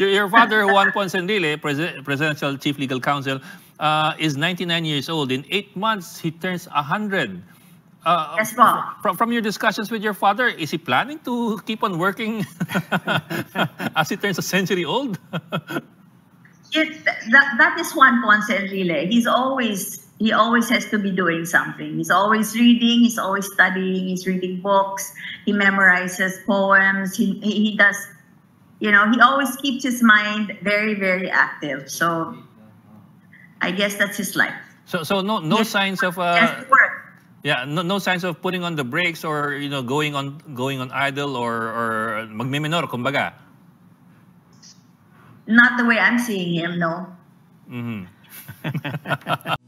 Your, your father, Juan Presi- Presidential Chief Legal Counsel, uh, is 99 years old. In eight months, he turns 100. Uh, Yes po. From, from your discussions with your father, is he planning to keep on working as he turns a century old? It, that, that is Juan Ponce Enrile. He's always he always has to be doing something. He's always reading. He's always studying. He's reading books. He memorizes poems. He he, he does, you know, he always keeps his mind very very active. So, I guess that's his life. so, so no, no signs of, uh, yeah, no, no signs of putting on the brakes or you know going on, going on idle or or magmiminor, kumbaga. Not the way I'm seeing him. No. Mhm.